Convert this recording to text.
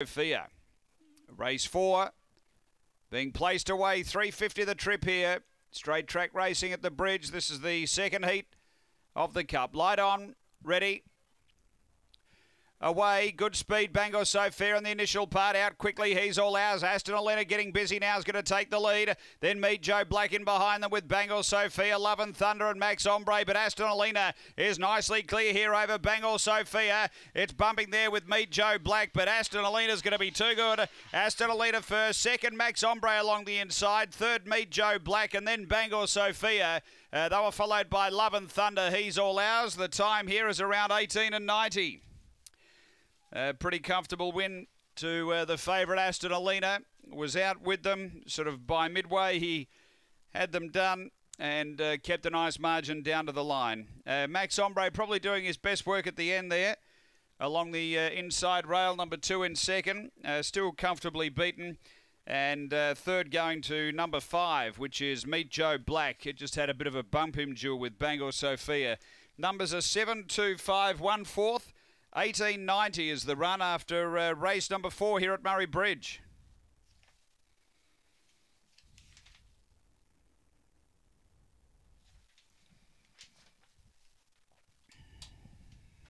Sophia. Race four being placed away, 350 the trip here. Straight track racing at the bridge. This is the second heat of the Cup. Light on, ready, Away, good speed. Bangor so fair in the initial part. Out quickly, he's all ours. Aston Alina getting busy now is going to take the lead. Then Meet Joe Black in behind them with Bangor Sophia, Love and Thunder and Max Ombre. But Aston Alina is nicely clear here over Bangor Sophia. It's bumping there with Meet Joe Black, but Aston is going to be too good. Aston Alina first, second Max Ombre along the inside, third Meet Joe Black, and then Bangor Sophia. Uh, they were followed by Love and Thunder. He's all ours. The time here is around 18 and 90. A pretty comfortable win to uh, the favourite Aston Alina. Was out with them sort of by midway. He had them done and uh, kept a nice margin down to the line. Uh, Max Ombre probably doing his best work at the end there along the uh, inside rail. Number two in second, uh, still comfortably beaten. And uh, third going to number five, which is Meet Joe Black. It just had a bit of a bump him duel with Bangor Sophia. Numbers are seven, two, five, one fourth. 1890 is the run after uh, race number four here at Murray Bridge.